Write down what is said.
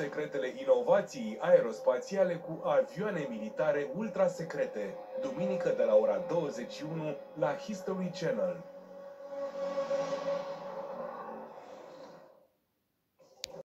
secretele inovației aerospațiale cu avioane militare ultrasecrete. Duminică de la ora 21 la History Channel.